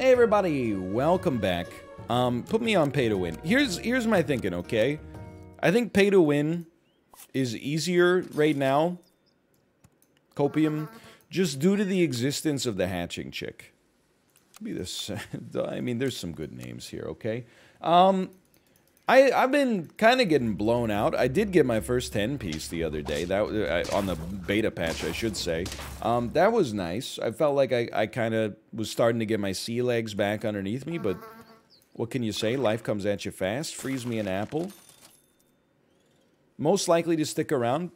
Hey everybody, welcome back. Um, put me on pay to win. Here's here's my thinking, okay? I think pay to win is easier right now. Copium, just due to the existence of the hatching chick. Be this. I mean, there's some good names here, okay? Um, I I've been kind of getting blown out. I did get my first 10 piece the other day. That uh, on the beta patch, I should say. Um, that was nice. I felt like I I kind of was starting to get my sea legs back underneath me, but what can you say? Life comes at you fast. Freeze me an apple. Most likely to stick around.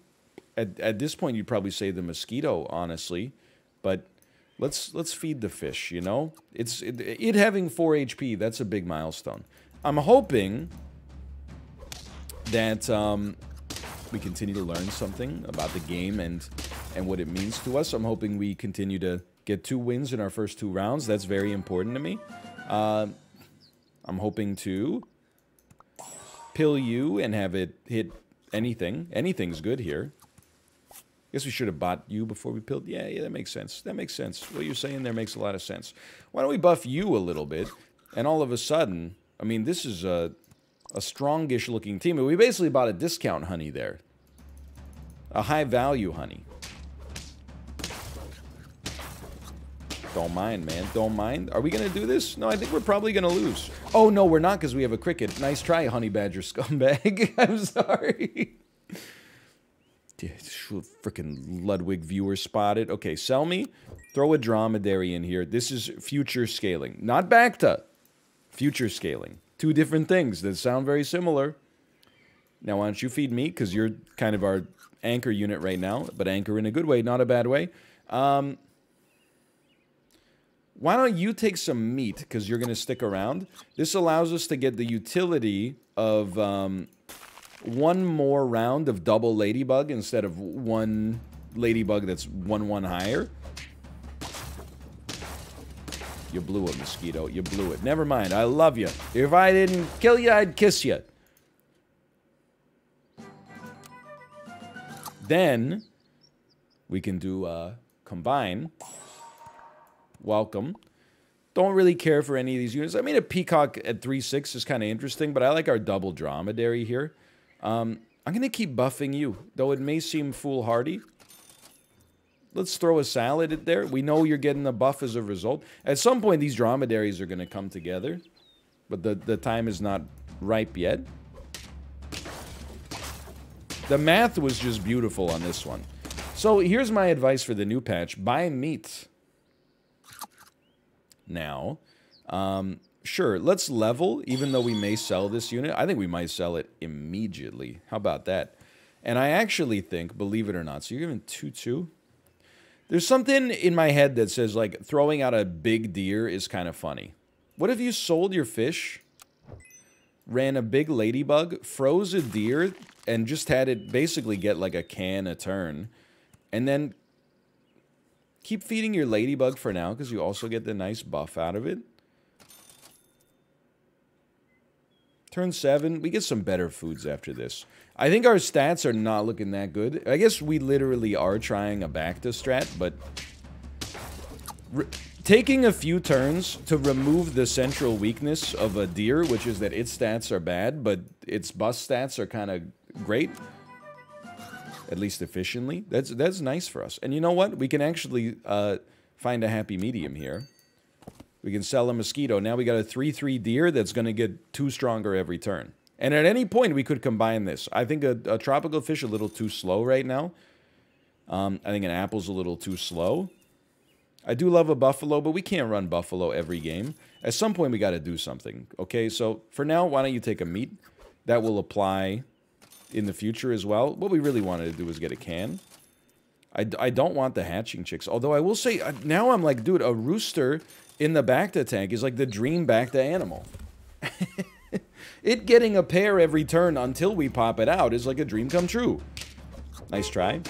At, at this point, you'd probably say the mosquito, honestly. But let's let's feed the fish, you know? It's it, it having 4 HP, that's a big milestone. I'm hoping that um, we continue to learn something about the game and and what it means to us. I'm hoping we continue to get two wins in our first two rounds. That's very important to me. Uh, I'm hoping to pill you and have it hit anything. Anything's good here. I Guess we should have bought you before we pilled. Yeah, yeah, that makes sense. That makes sense. What you're saying there makes a lot of sense. Why don't we buff you a little bit? And all of a sudden, I mean, this is a, a strongish looking team. We basically bought a discount honey there. A high value honey. Don't mind, man. Don't mind. Are we going to do this? No, I think we're probably going to lose. Oh, no, we're not because we have a cricket. Nice try, honey badger scumbag. I'm sorry. Freaking Ludwig viewer spotted. Okay, sell me. Throw a dromedary in here. This is future scaling. Not Bacta. Future scaling. Two different things that sound very similar. Now, why don't you feed me? Because you're kind of our anchor unit right now. But anchor in a good way, not a bad way. Um, why don't you take some meat because you're going to stick around? This allows us to get the utility of um, one more round of double ladybug instead of one ladybug that's one one higher. You blew it, mosquito. You blew it. Never mind. I love you. If I didn't kill you, I'd kiss you. Then we can do uh, combine welcome. Don't really care for any of these units. I mean, a Peacock at 3-6 is kind of interesting, but I like our double dromedary here. Um, I'm going to keep buffing you, though it may seem foolhardy. Let's throw a salad in there. We know you're getting a buff as a result. At some point, these dromedaries are going to come together, but the, the time is not ripe yet. The math was just beautiful on this one. So here's my advice for the new patch. Buy meat now. Um, sure, let's level, even though we may sell this unit. I think we might sell it immediately. How about that? And I actually think, believe it or not, so you're giving 2-2? There's something in my head that says, like, throwing out a big deer is kind of funny. What if you sold your fish, ran a big ladybug, froze a deer, and just had it basically get, like, a can a turn, and then Keep feeding your ladybug for now because you also get the nice buff out of it. Turn 7, we get some better foods after this. I think our stats are not looking that good. I guess we literally are trying a Bacta strat, but... taking a few turns to remove the central weakness of a deer, which is that its stats are bad, but its bus stats are kind of great at least efficiently. That's that's nice for us. And you know what? We can actually uh, find a happy medium here. We can sell a mosquito. Now we got a 3-3 deer that's going to get two stronger every turn. And at any point, we could combine this. I think a, a tropical fish a little too slow right now. Um, I think an apple's a little too slow. I do love a buffalo, but we can't run buffalo every game. At some point, we got to do something. Okay, so for now, why don't you take a meat? That will apply in the future as well. What we really wanted to do was get a can. I, I don't want the hatching chicks. Although I will say, now I'm like, dude, a rooster in the Bacta tank is like the dream Bacta animal. it getting a pair every turn until we pop it out is like a dream come true. Nice try.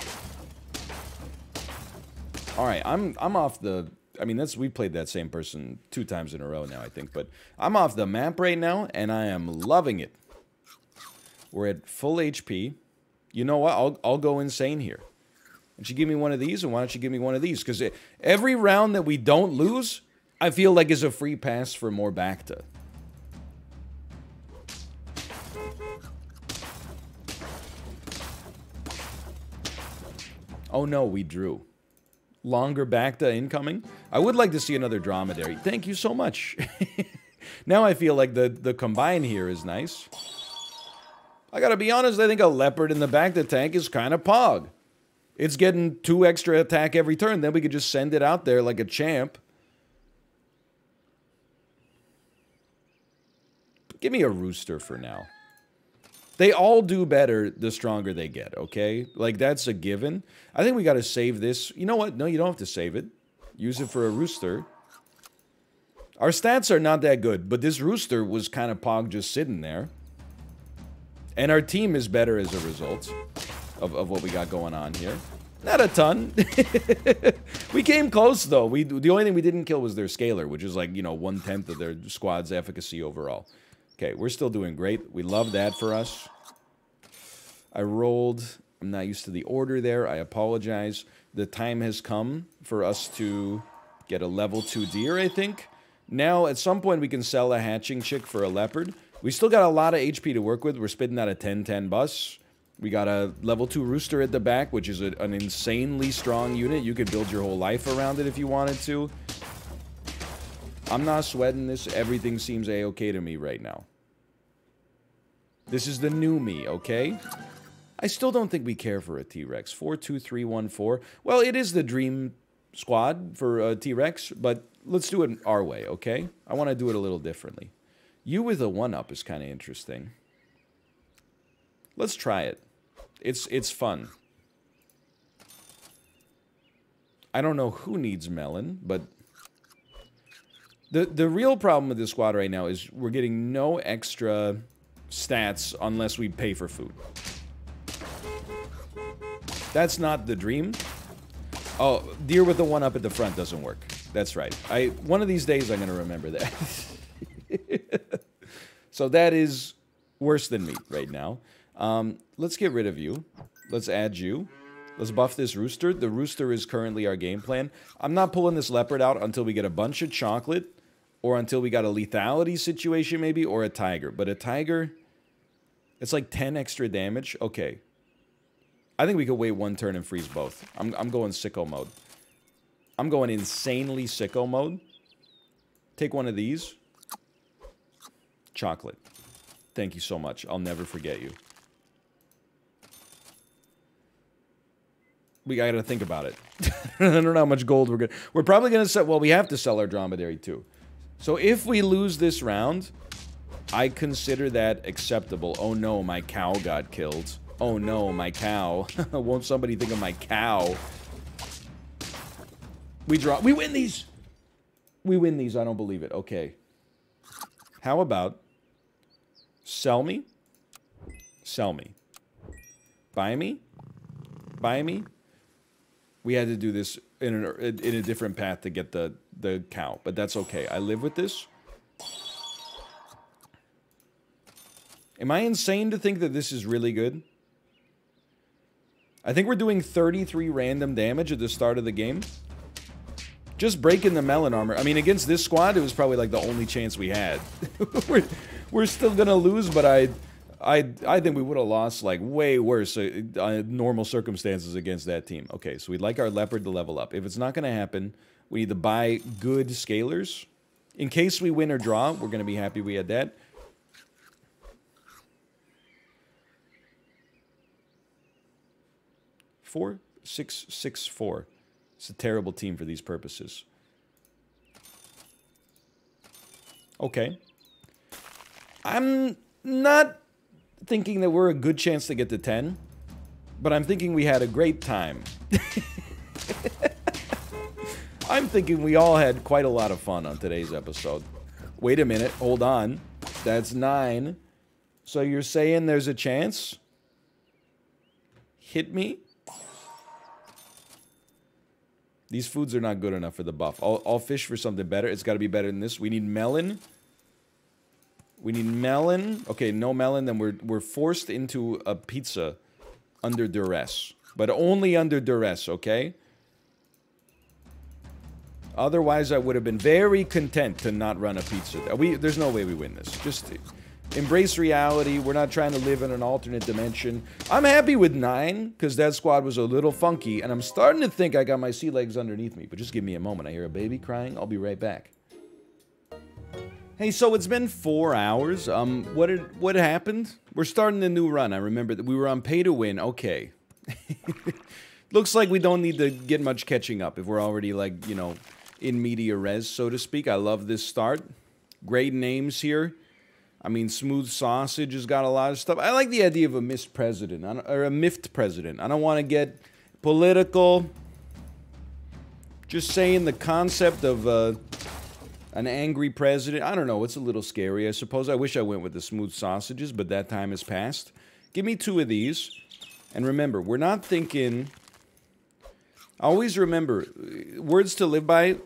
All right, I'm I'm off the. I mean, that's we played that same person two times in a row now, I think. But I'm off the map right now, and I am loving it. We're at full HP. You know what? I'll, I'll go insane here. Why don't give me one of these, and why don't you give me one of these? Because eh, every round that we don't lose, I feel like is a free pass for more Bacta. Oh no, we drew. Longer Bacta incoming. I would like to see another Dromedary. Thank you so much. now I feel like the, the combine here is nice. I gotta be honest, I think a Leopard in the Bacta tank is kind of pog. It's getting two extra attack every turn. Then we could just send it out there like a champ. Give me a rooster for now. They all do better the stronger they get, okay? Like, that's a given. I think we got to save this. You know what? No, you don't have to save it. Use it for a rooster. Our stats are not that good, but this rooster was kind of pog just sitting there. And our team is better as a result of, of what we got going on here. Not a ton. we came close, though. We The only thing we didn't kill was their scaler, which is like, you know, one-tenth of their squad's efficacy overall. Okay, we're still doing great. We love that for us. I rolled. I'm not used to the order there. I apologize. The time has come for us to get a level 2 deer, I think. Now, at some point, we can sell a hatching chick for a leopard. We still got a lot of HP to work with. We're spitting out a 10-10 bus. We got a level 2 rooster at the back, which is a, an insanely strong unit. You could build your whole life around it if you wanted to. I'm not sweating this. Everything seems a-okay to me right now. This is the new me, okay? I still don't think we care for a T-Rex. 42314. Well, it is the dream squad for a T-Rex, but let's do it our way, okay? I want to do it a little differently. You with a 1-up is kind of interesting. Let's try it. It's it's fun. I don't know who needs melon, but the the real problem with this squad right now is we're getting no extra stats unless we pay for food. That's not the dream. Oh, deer with the one up at the front doesn't work. That's right. I one of these days I'm going to remember that. so that is worse than me right now. Um, let's get rid of you. Let's add you. Let's buff this rooster. The rooster is currently our game plan. I'm not pulling this leopard out until we get a bunch of chocolate or until we got a lethality situation maybe or a tiger. But a tiger, it's like 10 extra damage. Okay. I think we could wait one turn and freeze both. I'm, I'm going sicko mode. I'm going insanely sicko mode. Take one of these. Chocolate. Thank you so much. I'll never forget you. we got to think about it. I don't know how much gold we're to... We're probably to sell... Well, we have to sell our dromedary too. So if we lose this round, I consider that acceptable. Oh no, my cow got killed. Oh no, my cow. Won't somebody think of my cow? We draw... We win these! We win these. I don't believe it. Okay. How about... Sell me? Sell me. Buy me? Buy me? we had to do this in, an, in a different path to get the, the cow. But that's okay. I live with this. Am I insane to think that this is really good? I think we're doing 33 random damage at the start of the game. Just breaking the melon armor. I mean, against this squad, it was probably like the only chance we had. we're, we're still gonna lose, but I I I think we would have lost like way worse uh, uh, normal circumstances against that team. Okay, so we'd like our leopard to level up. If it's not going to happen, we need to buy good scalers. In case we win or draw, we're going to be happy we had that. Four, six, six, four. It's a terrible team for these purposes. Okay. I'm not thinking that we're a good chance to get to 10, but I'm thinking we had a great time. I'm thinking we all had quite a lot of fun on today's episode. Wait a minute, hold on. That's 9. So you're saying there's a chance? Hit me? These foods are not good enough for the buff. I'll, I'll fish for something better. It's got to be better than this. We need melon. We need melon. Okay, no melon, then we're, we're forced into a pizza under duress. But only under duress, okay? Otherwise, I would have been very content to not run a pizza. Uh, we, there's no way we win this. Just embrace reality. We're not trying to live in an alternate dimension. I'm happy with 9, because that squad was a little funky, and I'm starting to think I got my sea legs underneath me. But just give me a moment. I hear a baby crying. I'll be right back. Hey, so it's been four hours. Um, what did, what happened? We're starting a new run. I remember that we were on pay to win. Okay. Looks like we don't need to get much catching up if we're already, like, you know, in media res, so to speak. I love this start. Great names here. I mean, Smooth Sausage has got a lot of stuff. I like the idea of a missed president, or a miffed president. I don't want to get political. Just saying the concept of uh, an angry president. I don't know. It's a little scary, I suppose. I wish I went with the Smooth Sausages, but that time has passed. Give me two of these. And remember, we're not thinking... Always remember, words to live by,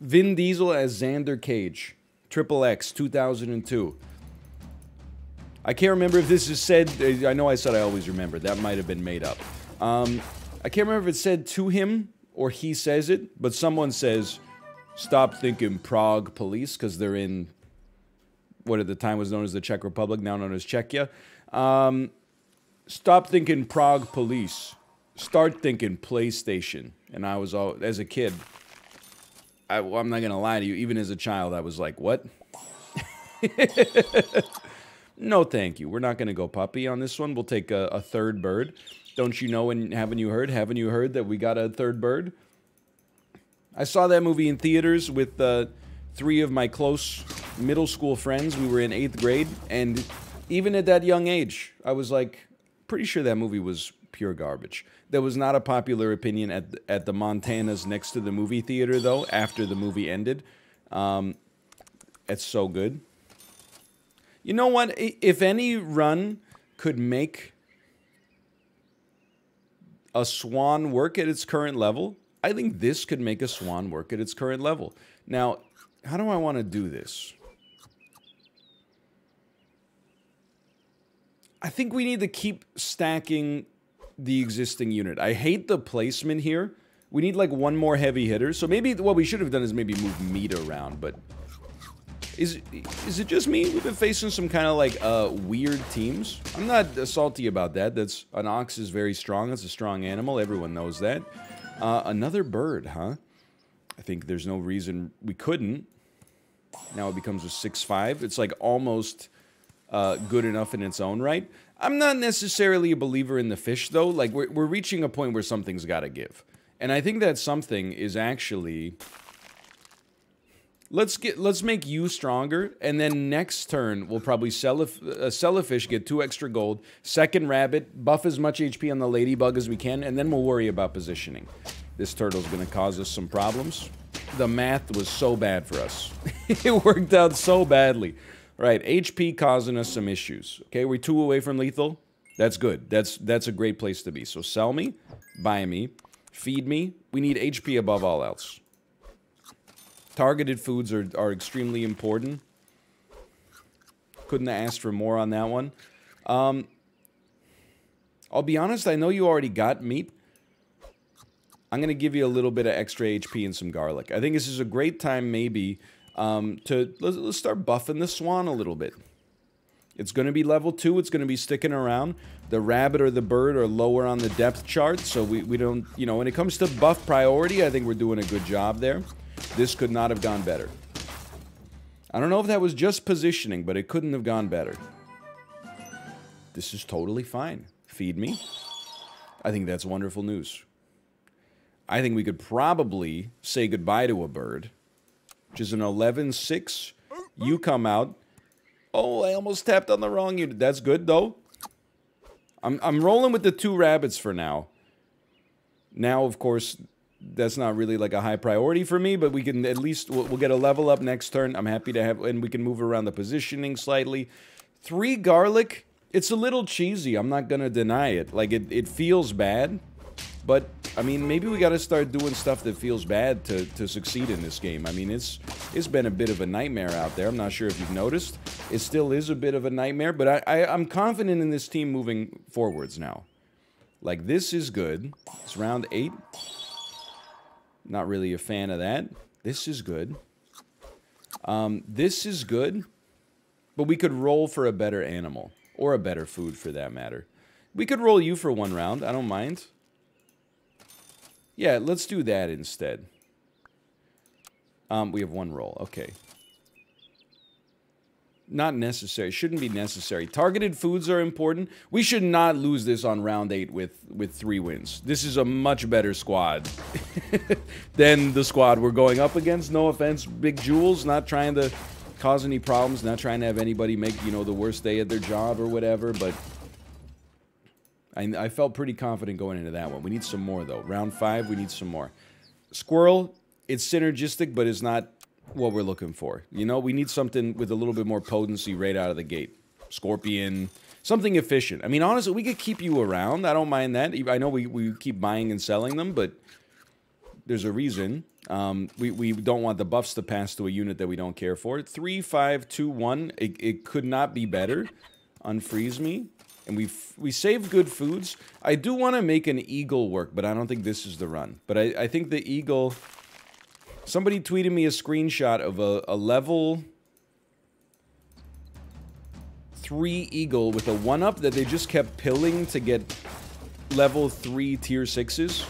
Vin Diesel as Xander Cage. Triple X, 2002. I can't remember if this is said. I know I said I always remember. That might have been made up. Um, I can't remember if it's said to him or he says it, but someone says, "Stop thinking Prague police," because they're in what at the time was known as the Czech Republic, now known as Czechia. Um, stop thinking Prague police. Start thinking PlayStation. And I was all as a kid. I, I'm not gonna lie to you. Even as a child, I was like, "What?" No, thank you. We're not going to go puppy on this one. We'll take a, a, third bird. Don't you know and haven't you heard? Haven't you heard that we got a third bird? I saw that movie in theaters with uh, three of my close middle school friends. We were in eighth grade, and even at that young age, I was like, pretty sure that movie was pure garbage. That was not a popular opinion at the, at the Montanas next to the movie theater, though. After the movie ended, um, it's so good. You know what? If any run could make a swan work at its current level, I think this could make a swan work at its current level. Now, how do I want to do this? I think we need to keep stacking the existing unit. I hate the placement here. We need like one more heavy hitter. So maybe what we should have done is maybe move meat around, but is is it just me? We've been facing some kind of like uh, weird teams. I'm not salty about that. That's an ox is very strong. It's a strong animal. Everyone knows that. Uh, another bird, huh? I think there's no reason we couldn't. Now it becomes a six-five. It's like almost uh, good enough in its own right. I'm not necessarily a believer in the fish though. Like we're we're reaching a point where something's got to give, and I think that something is actually Let's get let's make you stronger, and then next turn we'll probably sell a, uh, sell a fish, get two extra gold. Second rabbit, buff as much HP on the ladybug as we can, and then we'll worry about positioning. This turtle's to cause us some problems. The math was so bad for us. it worked out so badly. Right, HP causing us some issues. Okay, we're two away from lethal. That's good. That's that's a great place to be. So sell me, buy me, feed me. We need HP above all else. Targeted foods are, are extremely important. Couldn't have asked for more on that one. Um, I'll be honest, I know you already got meat. I'm going to give you a little bit of extra HP and some garlic. I think this is a great time maybe um, to let's, let's start buffing the swan a little bit. It's going to be level 2. It's going to be sticking around. The rabbit or the bird are lower on the depth chart, so we, we don't, you know, when it comes to buff priority, I think we're doing a good job there. This could not have gone better. I don't know if that was just positioning, but it couldn't have gone better. This is totally fine. Feed me. I think that's wonderful news. I think we could probably say goodbye to a bird, which is an 11-6. You come out. Oh, I almost tapped on the wrong unit. That's good, though. I'm, I'm rolling with the two rabbits for now. Now, of course, that's not really like a high priority for me, but we can at least, we'll, we'll, get a level up next turn. I'm happy to have, and we can move around the positioning slightly. Three garlic, it's a little cheesy. I'm not going to deny it. Like, it, it feels bad, but, I mean, maybe we got to start doing stuff that feels bad to, to succeed in this game. I mean, it's it's been a bit of a nightmare out there. I'm not sure if you've noticed. It still is a bit of a nightmare, but I, I, I'm confident in this team moving forwards now. Like, this is good. It's round eight. Not really a fan of that. This is good. Um, this is good, but we could roll for a better animal or a better food for that matter. We could roll you for one round. I don't mind. Yeah, let's do that instead. Um, we have one roll. Okay. Not necessary. Shouldn't be necessary. Targeted foods are important. We should not lose this on round eight with, with three wins. This is a much better squad than the squad we're going up against. No offense, Big Jules. Not trying to cause any problems. Not trying to have anybody make, you know, the worst day at their job or whatever. But I, I felt pretty confident going into that one. We need some more, though. Round five, we need some more. Squirrel, it's synergistic, but it's not what we're looking for. You know, we need something with a little bit more potency right out of the gate. Scorpion, something efficient. I mean, honestly, we could keep you around. I don't mind that. I know we, we keep buying and selling them, but there's a reason. Um, we, we don't want the buffs to pass to a unit that we don't care for. Three, five, two, one. It, it could not be better. Unfreeze me. And we we save good foods. I do want to make an eagle work, but I don't think this is the run. But I, I think the eagle Somebody tweeted me a screenshot of a, a level 3 Eagle with a 1-up that they just kept pilling to get level 3 tier 6s.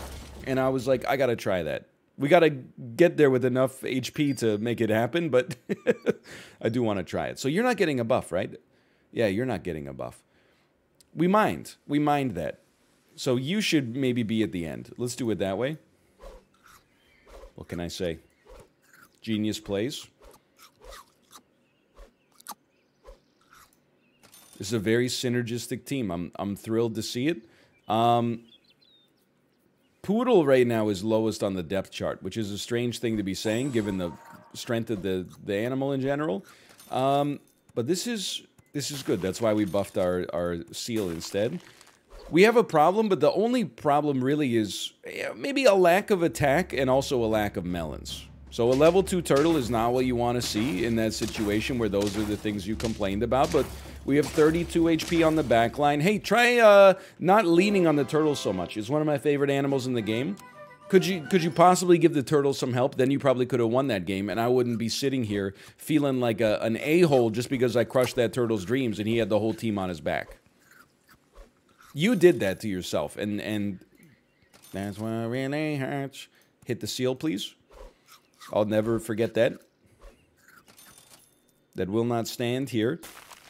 And I was like, I gotta try that. We gotta get there with enough HP to make it happen, but I do want to try it. So you're not getting a buff, right? Yeah, you're not getting a buff. We mind. We mind that. So you should maybe be at the end. Let's do it that way. What can I say? Genius plays. This is a very synergistic team. I'm I'm thrilled to see it. Um, Poodle right now is lowest on the depth chart, which is a strange thing to be saying given the strength of the the animal in general. Um, but this is this is good. That's why we buffed our our seal instead. We have a problem, but the only problem really is maybe a lack of attack and also a lack of melons. So a level 2 turtle is not what you want to see in that situation where those are the things you complained about, but we have 32 HP on the back line. Hey, try uh, not leaning on the turtle so much. It's one of my favorite animals in the game. Could you could you possibly give the turtle some help? Then you probably could have won that game, and I wouldn't be sitting here feeling like a, an a-hole just because I crushed that turtle's dreams and he had the whole team on his back. You did that to yourself, and and that's what really hurts. Hit the seal, please. I'll never forget that. That will not stand here.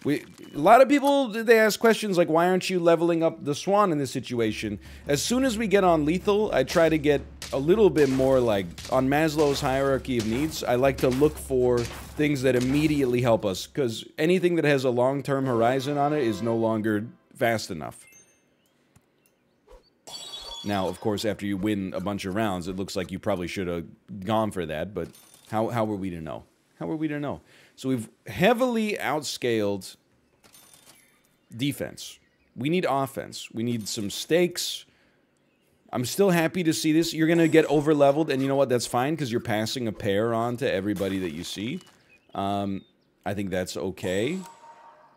We, a lot of people, they ask questions like, why aren't you leveling up the Swan in this situation? As soon as we get on lethal, I try to get a little bit more like, on Maslow's hierarchy of needs, I like to look for things that immediately help us, because anything that has a long-term horizon on it is no longer fast enough. Now, of course, after you win a bunch of rounds, it looks like you probably should have gone for that, but how, how were we to know? How were we to know? So we've heavily outscaled defense. We need offense. We need some stakes. I'm still happy to see this. You're going to get over leveled, and you know what? That's fine because you're passing a pair on to everybody that you see. Um, I think that's okay.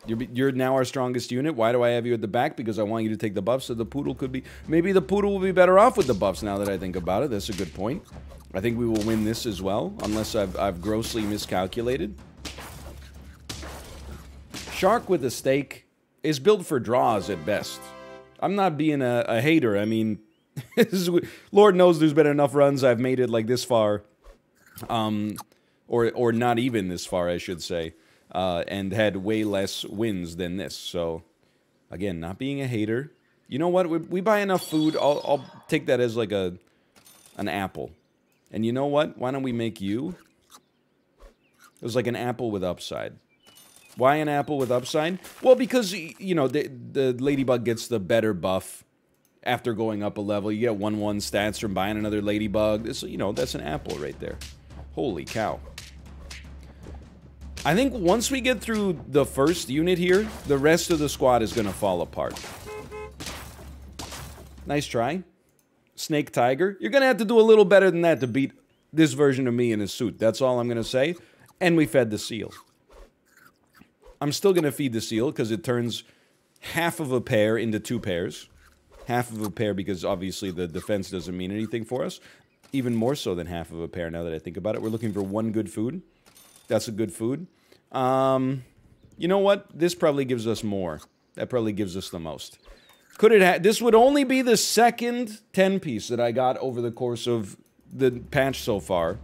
You're, you're now our strongest unit. Why do I have you at the back? Because I want you to take the buffs, so the Poodle could be... Maybe the Poodle will be better off with the buffs now that I think about it. That's a good point. I think we will win this as well, unless I've, I've grossly miscalculated. Shark with a stake is built for draws at best. I'm not being a, a hater. I mean, Lord knows there's been enough runs I've made it like this far. Um, or, or not even this far, I should say uh, and had way less wins than this. So, again, not being a hater. You know what? We, we buy enough food. I'll, I'll take that as like a an apple. And you know what? Why don't we make you? It was like an apple with upside. Why an apple with upside? Well, because, you know, the, the ladybug gets the better buff after going up a level. You get 1-1 stats from buying another ladybug. This, you know, that's an apple right there. Holy cow. I think once we get through the first unit here, the rest of the squad is going to fall apart. Nice try. Snake Tiger. You're going to have to do a little better than that to beat this version of me in a suit. That's all I'm going to say. And we fed the seal. I'm still going to feed the seal because it turns half of a pair into two pairs. Half of a pair because obviously the defense doesn't mean anything for us. even more so than half of a pair now that I think about it. We're looking for one good food. That's a good food. Um, you know what? This probably gives us more. That probably gives us the most. Could it ha- This would only be the second 10 piece that I got over the course of the patch so far.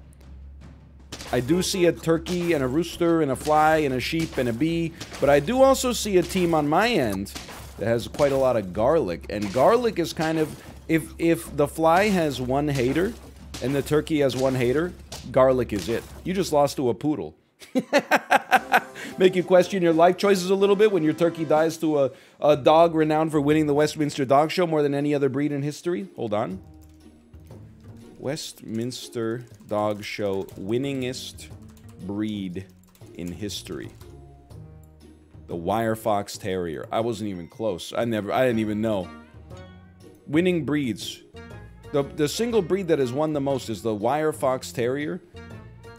I do see a turkey and a rooster and a fly and a sheep and a bee, but I do also see a team on my end that has quite a lot of garlic. And garlic is kind of if if the fly has one hater and the turkey has one hater, garlic is it. You just lost to a poodle. Make you question your life choices a little bit when your turkey dies to a, a dog renowned for winning the Westminster Dog Show more than any other breed in history. Hold on. Westminster Dog Show winningest breed in history. The Wire Fox Terrier. I wasn't even close. I never I didn't even know. Winning breeds. The the single breed that has won the most is the Wire Fox Terrier.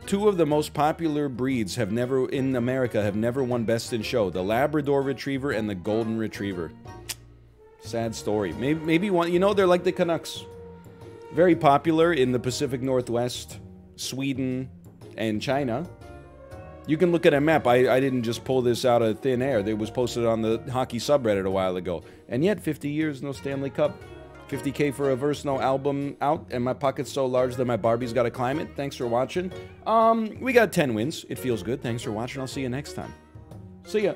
Two of the most popular breeds have never in America have never won best in show. The Labrador Retriever and the Golden Retriever. Sad story. Maybe maybe one you know they're like the Canucks. Very popular in the Pacific Northwest, Sweden, and China. You can look at a map. I, I didn't just pull this out of thin air. It was posted on the hockey subreddit a while ago. And yet, 50 years, no Stanley Cup. 50k for a verse, no album out, and my pocket's so large that my Barbie's got to climb it. Thanks for watching. Um, we got 10 wins. It feels good. Thanks for watching. I'll see you next time. See ya.